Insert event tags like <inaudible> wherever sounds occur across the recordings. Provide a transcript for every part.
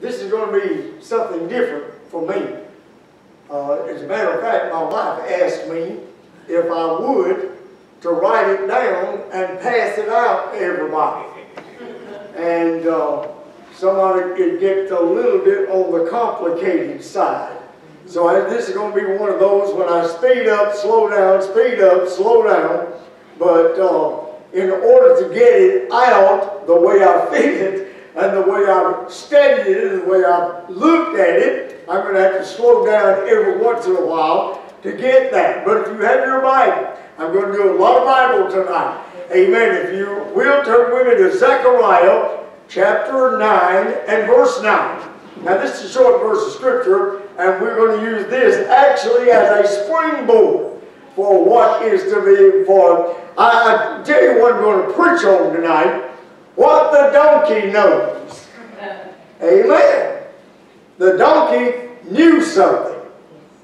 this is going to be something different for me. Uh, as a matter of fact, my wife asked me if I would to write it down and pass it out to everybody. And uh, somebody it gets a little bit on the complicated side. So I, this is going to be one of those when I speed up, slow down, speed up, slow down. But uh, in order to get it out the way I <laughs> feel it and the way I've studied it and the way I've looked at it, I'm going to have to slow down every once in a while to get that. But if you have your Bible, I'm going to do a lot of Bible tonight. Amen. If you will turn with me to Zechariah chapter 9 and verse 9. Now this is a short verse of scripture, and we're going to use this actually as a springboard for what is to be for. I, I tell you what I'm going to preach on tonight. What the donkey knows. Amen. The donkey knew something.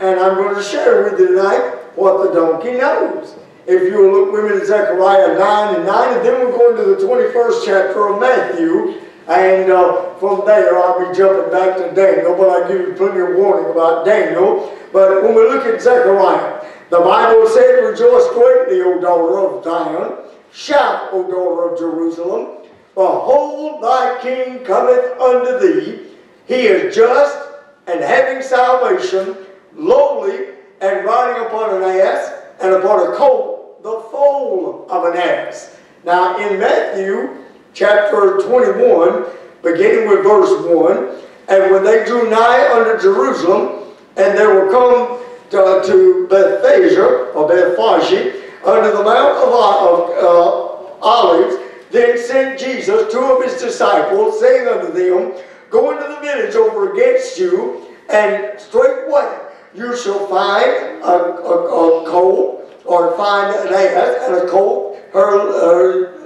And I'm going to share with you tonight what the donkey knows. If you'll look with me to Zechariah 9 and 9, and then we're going to the 21st chapter of Matthew. And uh, from there, I'll be jumping back to Daniel, but I give you plenty of warning about Daniel. But when we look at Zechariah, the Bible said, Rejoice greatly, O daughter of Zion. Shout, O daughter of Jerusalem. Behold, thy king cometh unto thee. He is just and having salvation, lowly and riding upon an ass and upon a colt, the foal of an ass. Now in Matthew chapter 21, beginning with verse 1, and when they drew nigh unto Jerusalem, and they were come to, to Bethphage, or Bethphage, under the Mount of, of uh, Olives, then sent Jesus two of his disciples, saying unto them, Go into the village over against you, and straightway you shall find a, a, a colt, or find an ass and a colt, her, her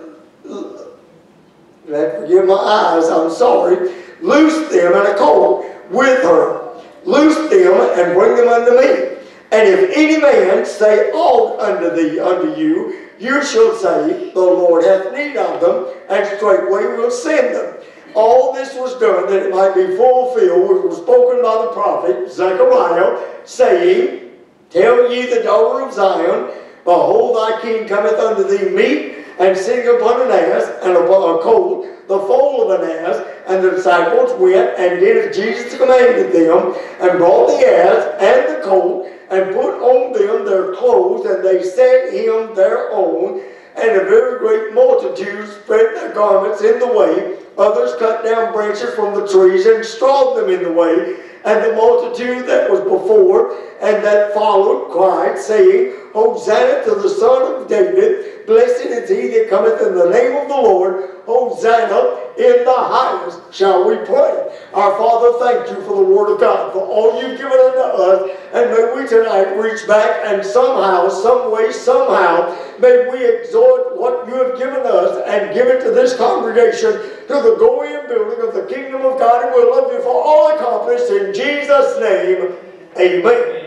forgive my eyes, I'm sorry, loose them and a colt with her. Loose them and bring them unto me. And if any man say aught unto thee, unto you, you shall say, The Lord hath need of them, and straightway will send them. All this was done that it might be fulfilled, which was spoken by the prophet Zechariah, saying, Tell ye the daughter of Zion, Behold, thy king cometh unto thee meek, and sitting upon an ass, and upon a colt, the foal of an ass, and the disciples went and did as Jesus commanded them, and brought the ass and the colt, and put on them their clothes, and they set him their own. And a very great multitude spread their garments in the way. Others cut down branches from the trees and strawed them in the way. And the multitude that was before and that followed cried, saying, Hosanna to the Son of David. Blessed is he that cometh in the name of the Lord. Hosanna in the highest. Shall we pray? Our Father, thank you for the Word of God, for all you've given unto us. And may we tonight reach back and somehow, some way, somehow, may we exhort what you have given us and give it to this congregation to the going and building of the kingdom of God. And we'll love you for all accomplished in Jesus' name. Amen.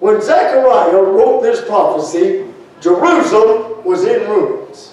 When Zechariah wrote this prophecy, Jerusalem was in ruins.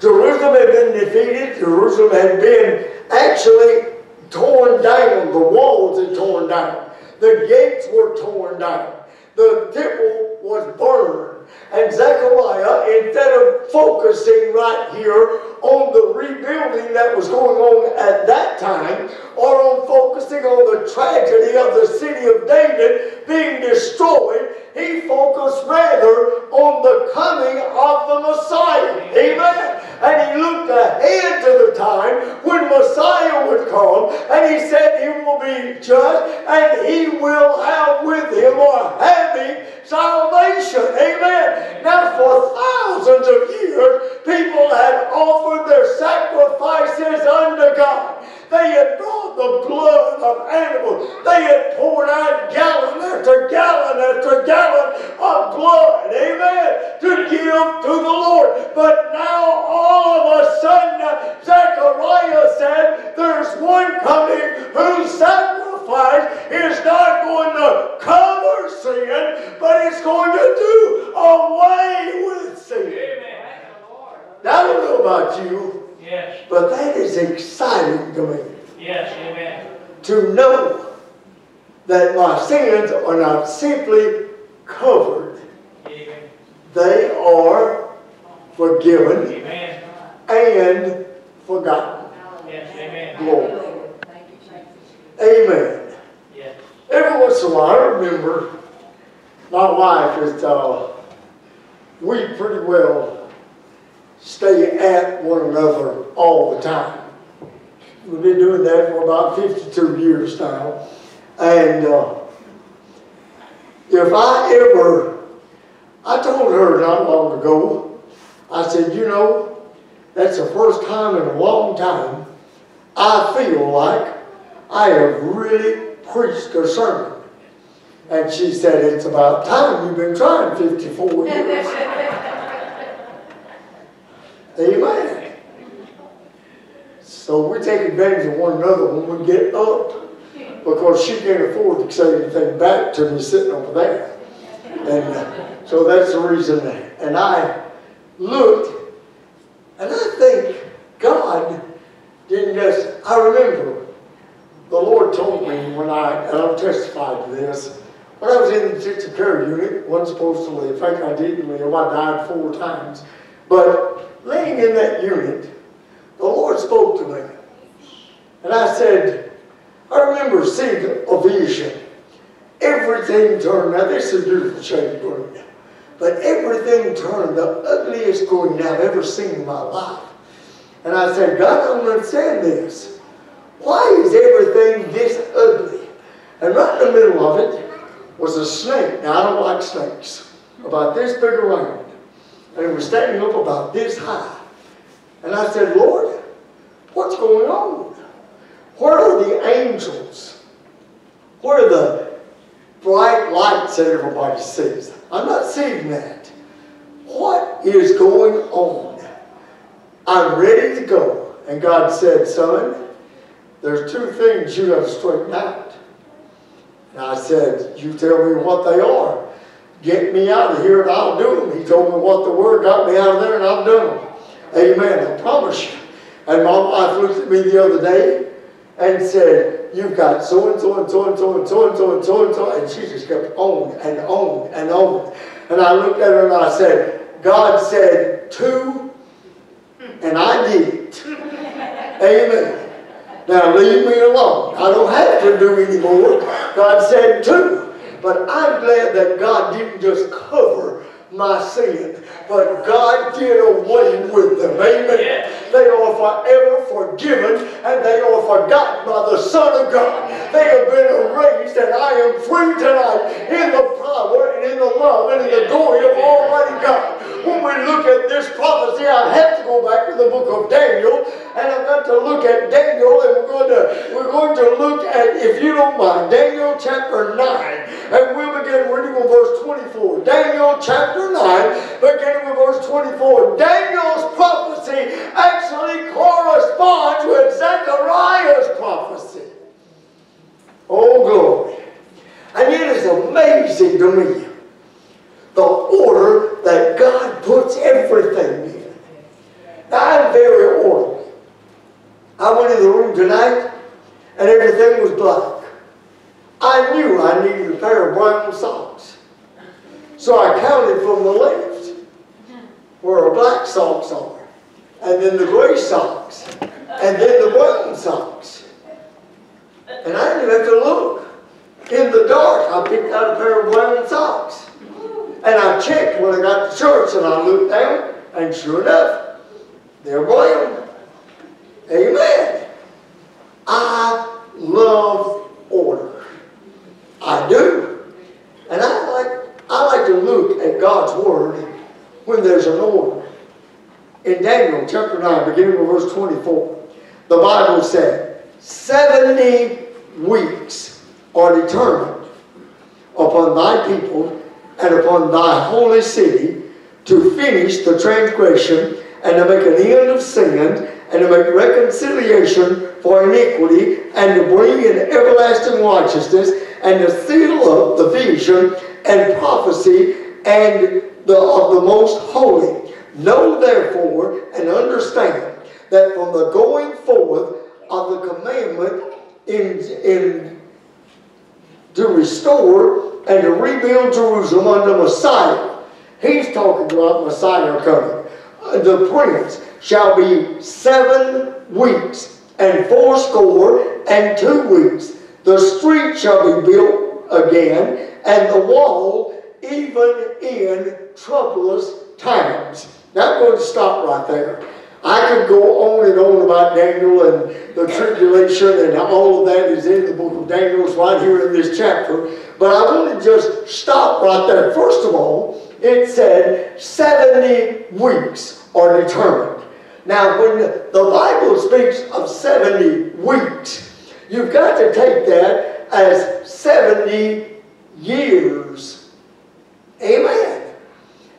Jerusalem had been defeated. Jerusalem had been actually torn down. The walls had torn down. The gates were torn down. The temple was burned. And Zechariah, instead of focusing right here on the rebuilding that was going on at that time, or on focusing on the tragedy of the city of David being destroyed, he focused rather on the coming of the Messiah. Amen. And he looked ahead to the time when Messiah would come, and he said he will be just, and he will have with him or having salvation. Amen. Now, for thousands of years, people had offered their sacrifices unto God. They had brought the blood of animals. They had poured out gallon after gallon after gallon of blood. Amen. To give to the Lord. But now all of a sudden, Zechariah said, there's one coming whose sacrifice is not going to cover sin, but it's going to do away with sin. Amen. I don't know about you, Yes. but that is exciting to me. Yes, amen. To know that my sins are not simply covered, Amen. they are forgiven Amen. and forgotten. Yes, amen. Glory. Amen. Yes. Every once in a while, I remember my wife is, uh, we pretty well stay at one another all the time. We've been doing that for about 52 years now. And uh, if I ever, I told her not long ago, I said, you know, that's the first time in a long time I feel like I have really preached a sermon. And she said, it's about time you've been trying 54 years. <laughs> Amen. So we take advantage of one another when we get up because she can't afford to say anything back to me sitting over there. And so that's the reason. And I looked and I think God didn't just, I remember the Lord told me when I, and I've testified to this, when I was in the intensive care unit, wasn't supposed to live. In fact, I didn't live. I died four times. But laying in that unit, the Lord spoke to me. And I said, I remember seeing a vision. Everything turned, now this is a beautiful shade of but everything turned the ugliest green I've ever seen in my life. And I said, God, I don't understand this. Why is everything this ugly? And right in the middle of it was a snake. Now, I don't like snakes. About this big around. And it was standing up about this high. And I said, Lord, what's going on? Where are the angels? Where are the bright lights that everybody sees? I'm not saying that. What is going on? I'm ready to go. And God said, son, there's two things you got to straighten out. And I said, you tell me what they are. Get me out of here and I'll do them. He told me what the word got me out of there and I've done them. Amen. I promise you. And my wife looked at me the other day and said, you've got so and so and so and so and so and so and so and so. And she just kept on and on and on. And I looked at her and I said, God said two, and I did it. <laughs> Amen. Now leave me alone. I don't have to do anymore. God said two. But I'm glad that God didn't just cover my sin, but God did away with them. Amen. They are forever forgiven and they are forgotten by the Son of God. They have been erased and I am free tonight in the power and in the love and in the glory of Almighty God. When we look at this prophecy, I have to go back to the book of Daniel and I've got to look at Daniel and we're going to we're going to look at, if you don't mind, Daniel chapter 9. And we'll begin reading with verse 24. Daniel chapter 9, beginning with verse 24. Daniel's prophecy actually corresponds with Zechariah's prophecy. Oh, glory. And it is amazing to me the order that God puts everything in. Now, I'm very orderly. I went in the room tonight and everything was black. I knew I needed a pair of brown socks. So I counted from the left where our black socks are, and then the gray socks, and then the brown socks. And I didn't have to look. In the dark, I picked out a pair of brown socks. And I checked when I got to church, and I looked down, and sure enough, they're brown. Amen. I love order. I do. And I like I like to look at God's word there's an order. In Daniel chapter 9, beginning with verse 24, the Bible said, 70 weeks are determined upon thy people and upon thy holy city to finish the transgression and to make an end of sin and to make reconciliation for iniquity and to bring in everlasting righteousness and to seal up the vision and prophecy and the, of the most holy. Know therefore and understand that from the going forth of the commandment in, in to restore and to rebuild Jerusalem under Messiah. He's talking about Messiah coming. Uh, The prince shall be seven weeks and fourscore and two weeks. The street shall be built again, and the wall even in troublous times. Now I'm going to stop right there. I could go on and on about Daniel and the tribulation and all of that is in the book of Daniel. It's right here in this chapter. But I want to just stop right there. First of all, it said 70 weeks are determined. Now, when the Bible speaks of 70 weeks, you've got to take that as 70 years. Amen.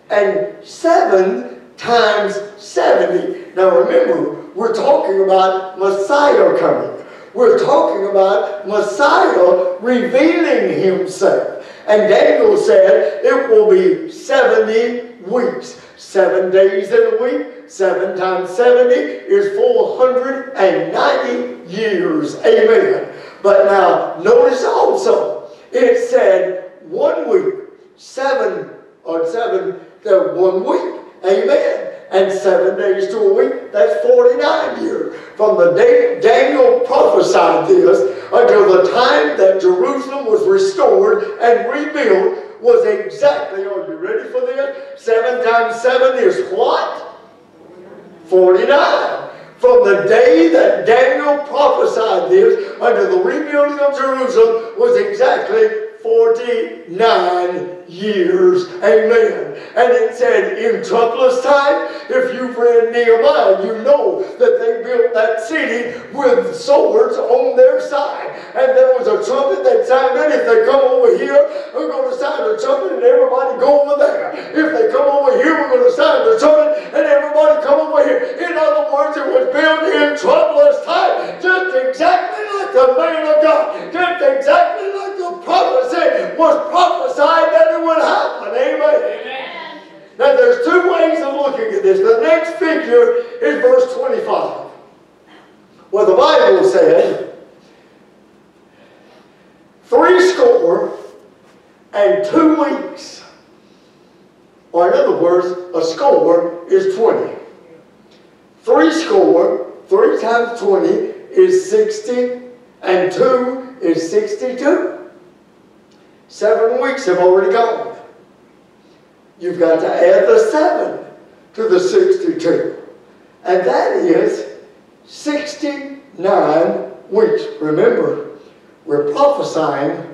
And 7 times 70. Now remember, we're talking about Messiah coming. We're talking about Messiah revealing himself. And Daniel said it will be 70 weeks. Seven days in a week, seven times 70 is 490 years. Amen. But now, notice also, it said one week, seven or seven, uh, one week. Amen. And seven days to a week, that's 49 years. From the day Daniel prophesied this until the time that Jerusalem was restored and rebuilt was exactly, are you ready for this? Seven times seven is what? 49. From the day that Daniel prophesied this until the rebuilding of Jerusalem was exactly 49 years. Amen. And it said, in troublous time, if you've read Nehemiah, you know that they built that city with swords on their side. And there was a trumpet that sounded, if they come over here, we're going to sound the trumpet and everybody go over there. If they come over here, we're going to sound the trumpet and everybody come over here. In other words, it was built in troublous time, just exactly like the man of God, just exactly like prophecy was prophesied that it would happen. Amen. Amen. Now, there's two ways of looking at this. The next figure is verse 25. Well, the Bible said, three score and two weeks. Or in other words, a score is 20. Three score, three times 20 is 60, and two is 62. Seven weeks have already gone. You've got to add the seven to the 62. And that is 69 weeks. Remember, we're prophesying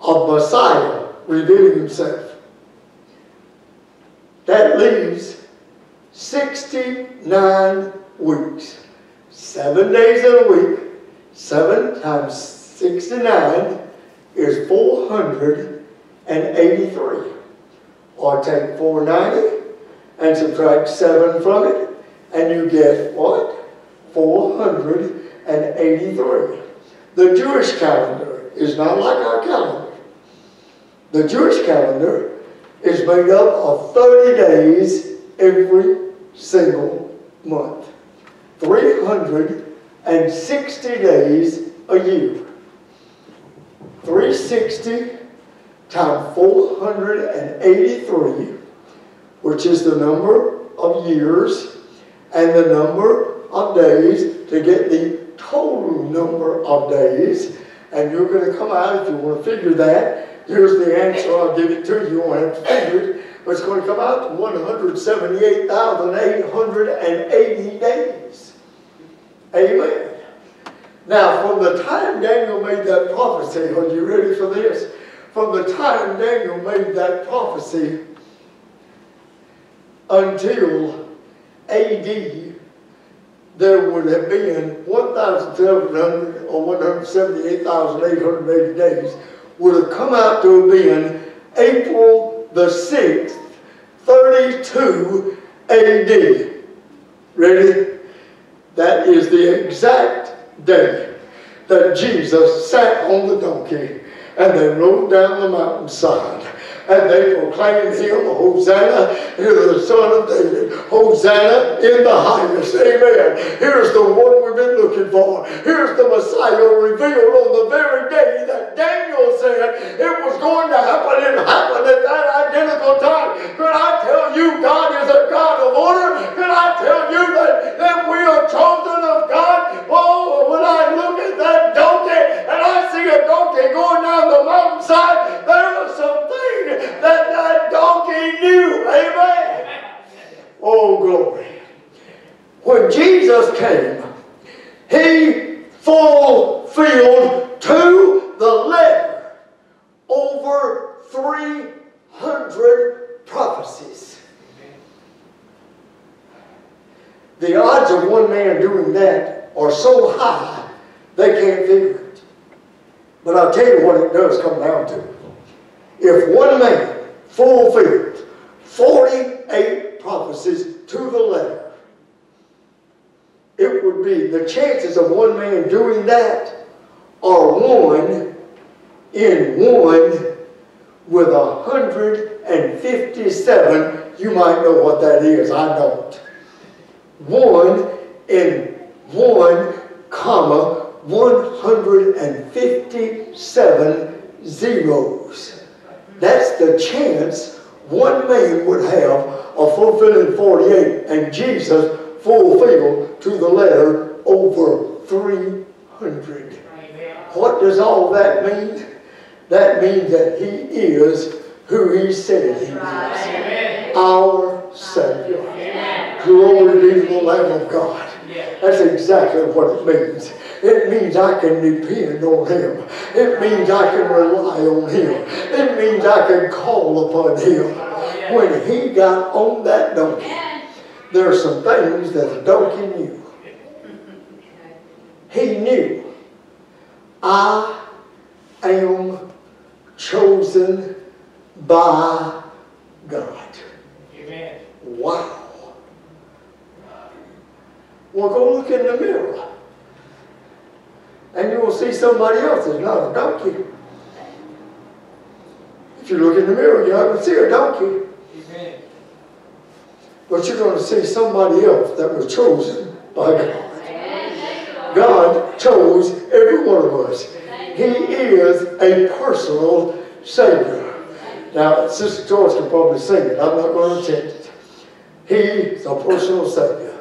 of Messiah revealing himself. That leaves 69 weeks. Seven days in a week. Seven times 69 is 483. Or take 490 and subtract 7 from it, and you get what? 483. The Jewish calendar is not like our calendar. The Jewish calendar is made up of 30 days every single month. 360 days a year. 360 times 483, which is the number of years and the number of days to get the total number of days. And you're going to come out, if you want to figure that, here's the answer. I'll give it to you. You won't have to figure it. But it's going to come out to 178,880 days. Amen. Now, from the time Daniel made that prophecy, are you ready for this? From the time Daniel made that prophecy until AD, there would have been 1,700 or 178,880 days would have come out to have been April the 6th, 32 AD. Ready? That is the exact day that Jesus sat on the donkey and they rode down the mountainside and they proclaimed him Hosanna, here's the son of David. Hosanna in the highest. Amen. Here's the one we've been looking for. Here's the Messiah revealed on the very day that Daniel said it was going to happen. It happened at that identical time. Can I tell you, God is a God of order? Can I tell you that, that we are chosen of God? Oh, glory. When Jesus came, he fulfilled to the letter over 300 prophecies. The odds of one man doing that are so high, they can't figure it. But I'll tell you what it does come down to. If one man fulfilled 48 prophecies to the letter, it would be the chances of one man doing that are one in one with 157. You might know what that is, I don't. One in one comma 157 zeros. That's the chance one man would have of fulfilling 48, and Jesus fulfilled to the letter over 300. What does all that mean? That means that He is who He said He is. Our Savior. Amen. Glory be to the Lamb of God. That's exactly what it means. It means I can depend on Him. It means I can rely on Him. It means I can call upon Him. When He got on that donkey, there are some things that the donkey knew. <laughs> He knew, I am chosen by God. Amen. Wow. Well, go look in the mirror. And you will see somebody else that's not a donkey. If you look in the mirror, you're not going to see a donkey. Amen. But you're going to see somebody else that was chosen by God. God chose every one of us. He is a personal Savior. Now, Sister George can probably sing it. I'm not going to attempt it. He's a personal Savior.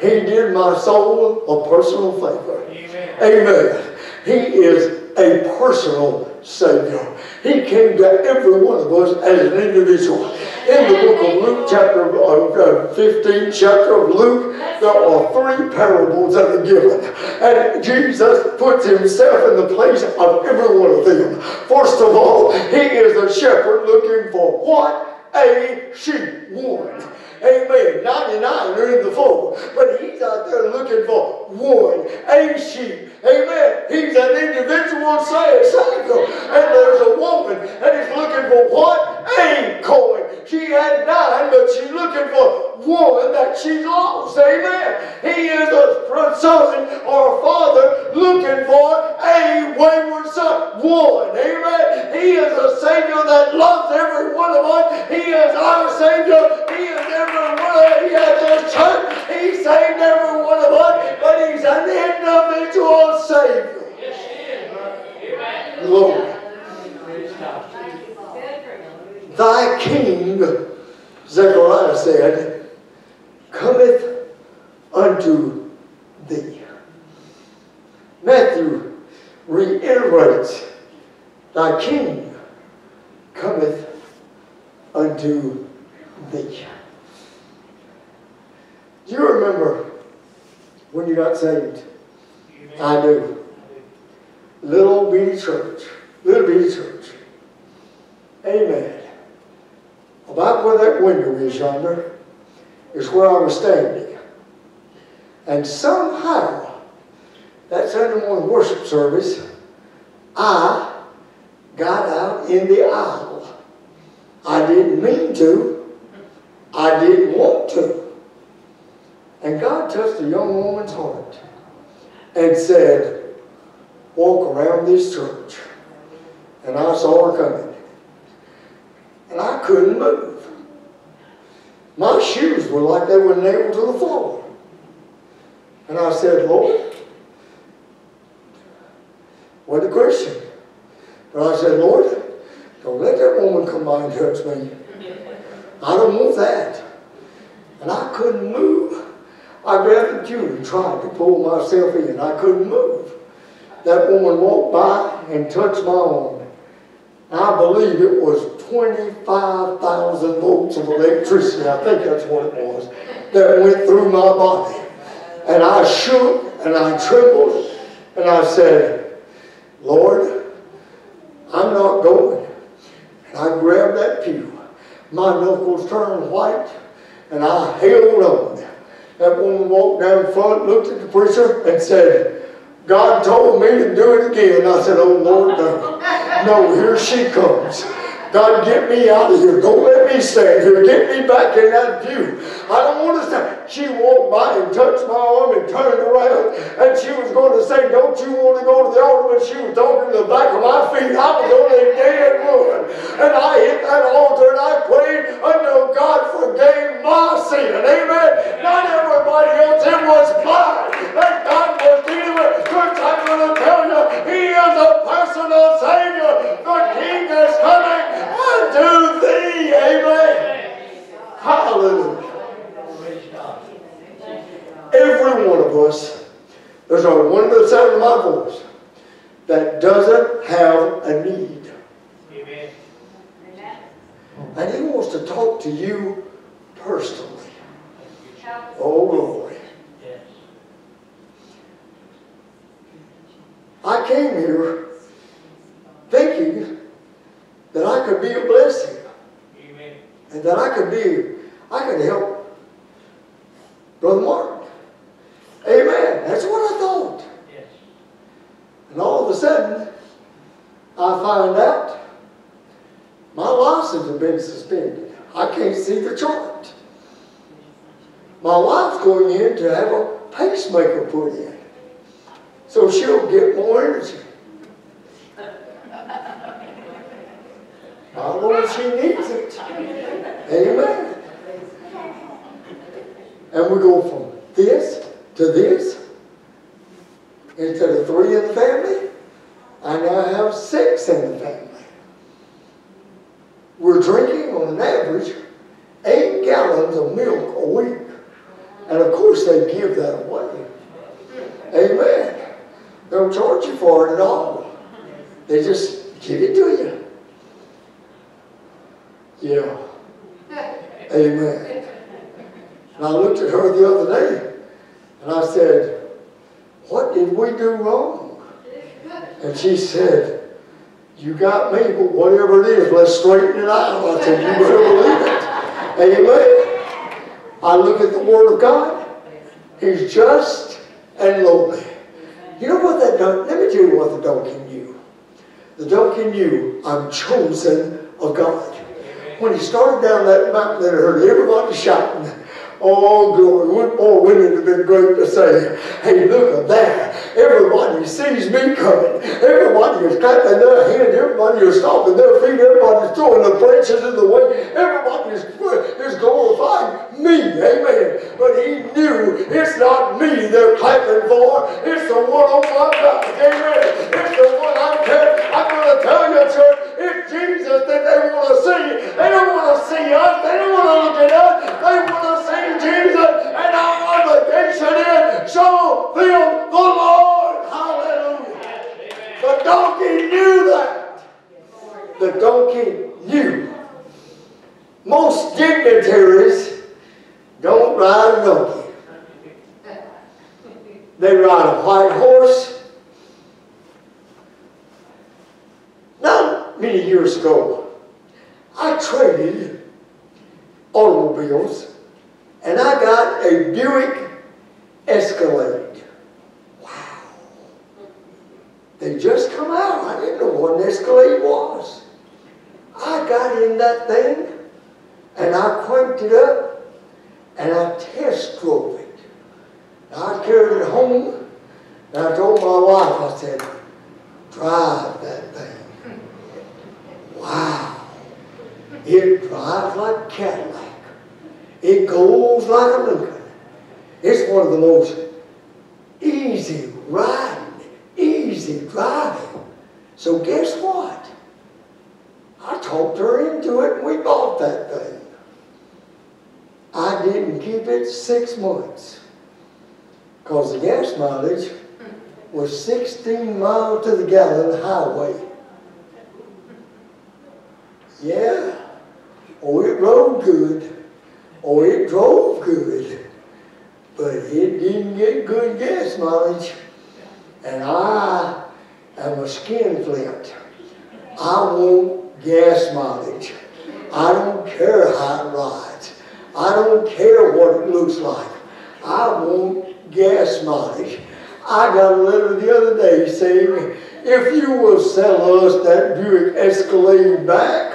He did my soul a personal favor. Amen. Amen. He is a personal Savior. He came to every one of us as an individual. In the book of Luke, chapter uh, uh, 15, chapter of Luke, there are three parables that are given. And Jesus puts himself in the place of every one of them. First of all, he is a shepherd looking for what? A sheep. One. Amen. 99 are in the fold. But he's out there looking for one, a sheep. Amen. He's an individual Savior. And there's a woman and he's looking for what? A coin. She had nine, but she's looking for one that she lost. Amen. He is a son or a father looking for a wayward son. One. Amen. He is a Savior that loves every individual Savior. He is. Lord. Thy king, Zechariah said, cometh unto thee. Matthew reiterates, Thy king cometh unto thee. Do you remember when you got saved? Amen. I do. Little old bitty church. Little bitty church. Amen. About where that window is yonder is where I was standing. And somehow, that Sunday morning worship service, I got out in the aisle. I didn't mean to. I didn't want to. And God touched a young woman's heart and said, walk around this church. And I saw her coming. And I couldn't move. My shoes were like they were nailed to the floor. And I said, Lord, was a Christian. But I said, Lord, don't let that woman come by and touch me. I don't want that. And I couldn't move. I grabbed the pew and tried to pull myself in. I couldn't move. That woman walked by and touched my arm. I believe it was 25,000 volts of electricity, I think that's what it was, that went through my body. And I shook and I trembled and I said, Lord, I'm not going. And I grabbed that pew. My knuckles turned white and I held on. That woman walked down front, looked at the preacher, and said, God told me to do it again. I said, Oh Lord, no. No, here she comes. God, get me out of here. Don't let me stand here. Get me back in that pew. I don't want to stand. She walked by and touched my arm and turned around. And she was going to say, Don't you want to go to the altar? But she was talking to the back of my feet. I was only a dead woman. And I hit that altar and I prayed until God forgave my sin. Amen. Not everybody else. It was mine. And God was dealing with. Church, I'm going to tell you, He is a personal Savior. The King is coming unto thee. Amen. Hallelujah. Every one of us, there's only one of the sound of my voice that doesn't have a need. Amen. And He wants to talk to you personally. Oh, glory. I came here thinking that I could be a blessing Amen. and that I could be, I could help Brother Mark. Amen. That's what I thought. Yes. And all of a sudden, I find out my license has been suspended. I can't see the chart. My wife's going in to have a pacemaker put in. So she'll get more energy. I know she needs it. Amen. And we go from this to this. Instead of three in the family, I now have six in the family. We're drinking on an average eight gallons of milk a week. And of course they give that away. Amen. They don't charge you for it at all. They just give it to you. Yeah. Amen. And I looked at her the other day and I said, What did we do wrong? And she said, You got me, but whatever it is, let's straighten it out. I said, You better believe it. Amen. I look at the Word of God. He's just and lowly. You know what that donkey, let me tell you what the donkey knew. The donkey knew, I'm chosen of God. When he started down that mountain, they heard everybody shouting, Oh, glory. Wouldn't it have been great to say, hey, look at that. Everybody sees me coming. Everybody is clapping their hands. Everybody is stomping their feet. Everybody is throwing the branches in the way. Everybody is, is glorifying me. Amen. But he knew it's not me they're clapping for. It's the one on my back. Amen. It's the one I'm carrying. I'm going to tell you, church, it's Jesus that they want to see. They don't want to see us. They don't want to look at us. They want to see Jesus. And our obligation is show them the Lord. Hallelujah. The donkey knew that. The donkey knew. Most dignitaries don't ride a donkey. They ride a white horse. Not many years ago, I traded automobiles and I got a Buick Escalade. Wow. They just come out. I didn't know what an Escalade was. I got in that thing and I cranked it up and I test drove it. I carried it home and I told my wife, I said, drive that thing. Wow. It drives like a Cadillac. It goes like a Lincoln. It's one of the most easy riding, easy driving So guess what? I talked her into it and we bought that thing. I didn't keep it six months. Because the gas mileage was 16 miles to the gallon highway. Yeah. Oh, it rode good. Oh, it drove good. But it didn't get good gas mileage. And I am a skin skinflint. I want gas mileage. I don't care how it rides. I don't care what it looks like. I want gas mileage. I got a letter the other day saying, if you will sell us that Buick Escalade back,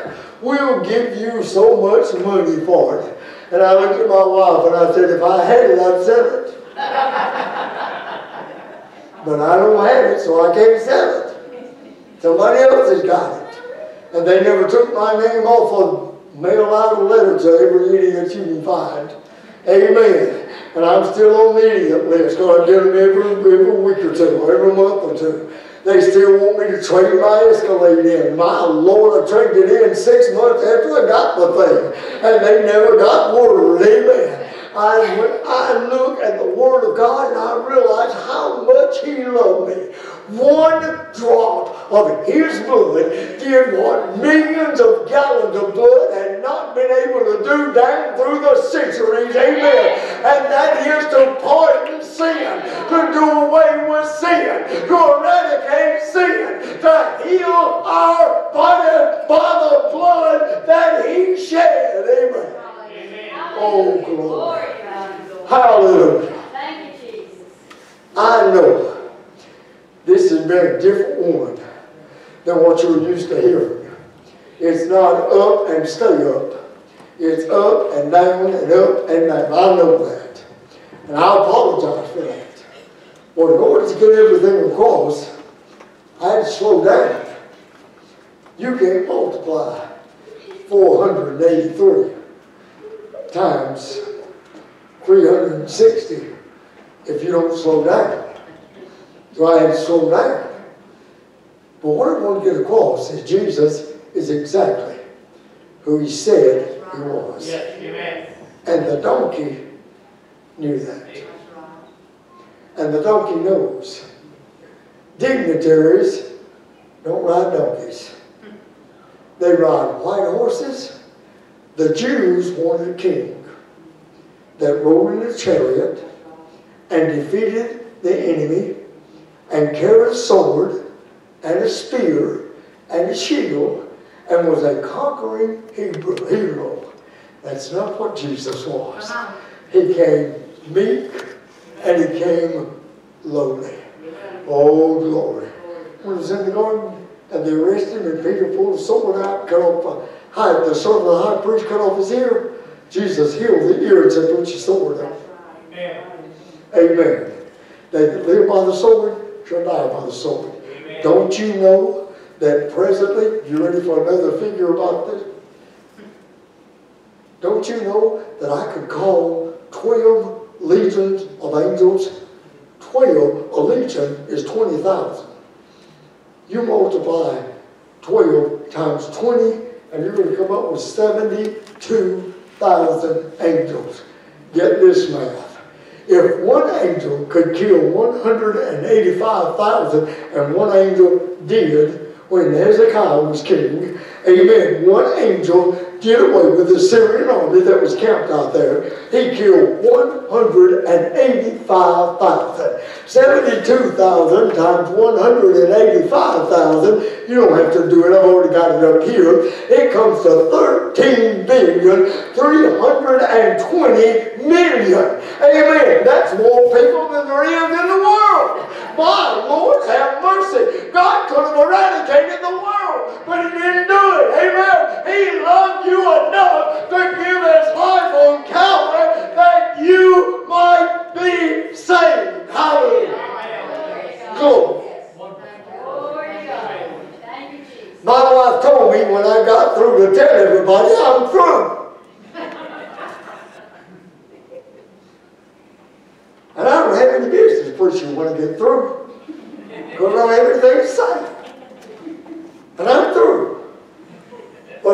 we'll give you so much money for it. And I looked at my wife and I said, if I had it, I'd sell it. <laughs> but I don't have it, so I can't sell it. Somebody else has got it. And they never took my name off of mail out a letter to every idiot you can find. Amen. And I'm still on the idiot list because I get them every, every week or two, every month or two. They still want me to trade my Escalade in. My Lord, I traded it in six months after I got the thing. And they never got word. Amen. I, when I look at the Word of God and I realize how much He loved me. One drop of His blood did what millions of gallons of blood had not been able to do down through the centuries. Amen. And that is to pardon sin, to do away with sin, to eradicate sin, to heal our body by the blood that He shed. Amen. Oh, glory. Hallelujah. Thank you, Jesus. I know this has been a different one than what you're used to hearing. It's not up and stay up. It's up and down and up and down. I know that. And I apologize for that. But in order to get everything across, I had to slow down. You can't multiply 483 times 360 if you don't slow down. So I had to slow down. But what I want to get across is Jesus is exactly who he said he was. Yes, amen. And the donkey knew that. And the donkey knows. Dignitaries don't ride donkeys. They ride white horses. The Jews wanted a king that rode in a chariot and defeated the enemy and carried a sword and a spear and a shield and was a conquering Hebrew hero. That's not what Jesus was. Uh-huh. He came meek and he came lowly. Oh, glory. When he was in the garden and they arrested him and Peter pulled the sword out, cut off uh, high, the sword of the high priest cut off his ear. Jesus healed the ear and said, put your sword up. Amen. Amen. They live by the sword shall die by the sword. Don't you know that presently, you ready for another figure about this? Don't you know that I could call 12 legions of angels? 12, a legion is 20,000. You multiply 12 times 20, and you're going to come up with 72,000 angels. Get this math. If one angel could kill 185,000, and one angel did when Hezekiah was king, amen, one angel did away with the Syrian army that was camped out there. He killed 185,000. 72,000 times 185,000, you don't have to do it, I've already got it up here. It comes to 13 billion 320 million. Amen. That's more people than there is in the world. My Lord, have mercy. God could have eradicated the world, but He didn't do it. Amen. He loved you enough to give His life on Calvary that you might be saved. Hallelujah. Glory. To you. My wife told me when I got through to tell everybody I'm through. And I don't have any business preaching when I get through. Because I don't have anything to say.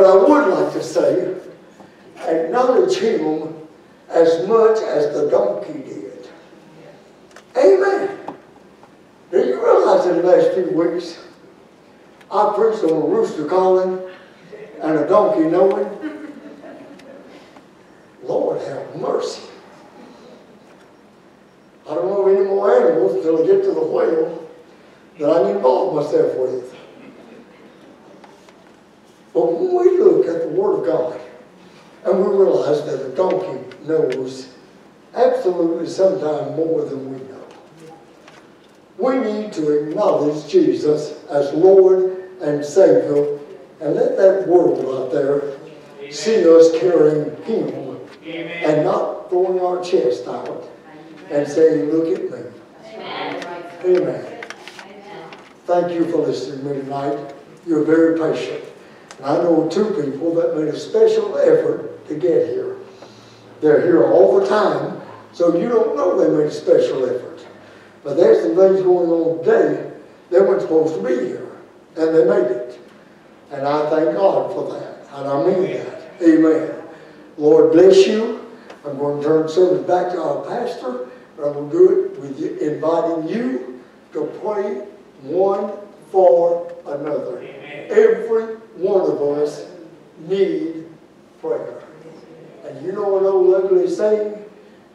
I would like to say, acknowledge him as much as the donkey did. Amen. Do you realize in the last few weeks, I preached on a rooster calling and a donkey knowing? Lord have mercy. I don't know any more animals until I get to the whale that I involve myself with. But when we look at the Word of God and we realize that a donkey knows absolutely sometimes more than we know, we need to acknowledge Jesus as Lord and Savior and let that world out there see us carrying Him Amen. and not throwing our chest out and saying, Look at me. Amen. Amen. Thank you for listening to me tonight. You're very patient. And I know two people that made a special effort to get here. They're here all the time, so you don't know they made a special effort. But there's some things going on today, they weren't supposed to be here, and they made it. And I thank God for that, and I mean that. Amen. Lord bless you. I'm going to turn service back to our pastor, but I'm going to do it with you, inviting you to pray one for another. Amen. Every one of us need prayer. And you know what old ugly saying?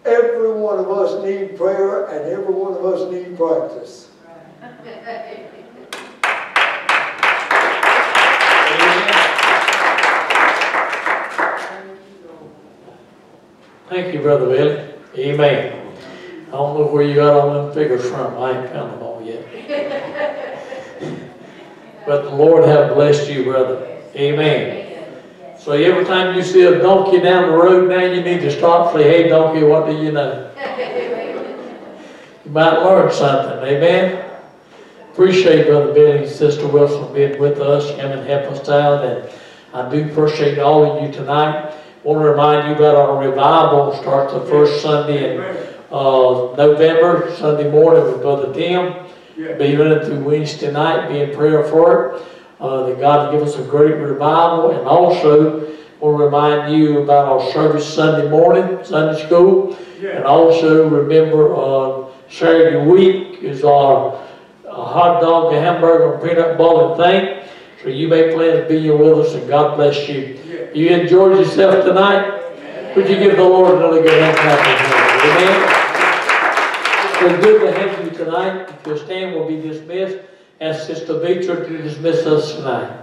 Every one of us need prayer and every one of us need practice. Thank you, Brother Billy. Amen. I don't know where you got all them figures from. I ain't found them all yet. But the Lord have blessed you, brother. Amen. So every time you see a donkey down the road now, you need to stop and say, hey, donkey, what do you know? You might learn something. Amen. Appreciate Brother Billy and Sister Wilson being with us, coming and help us out. And I do appreciate all of you tonight. Want to remind you about our revival starts the first Sunday in uh, November, Sunday morning with Brother Tim. Be running through Wednesday night, be in prayer for it. Uh, that God will give us a great revival. And also, to remind you about our service Sunday morning, Sunday school. And also remember, uh, Saturday week is our hot dog, a hamburger, and peanut butter thing. So you may plans to be here with us, and God bless you. You enjoyed yourself tonight? Would you give the Lord another good hand clap of praise? Amen? It's good to have tonight. If you'll stand, we'll be dismissed. Ask Sister Victor to dismiss us tonight.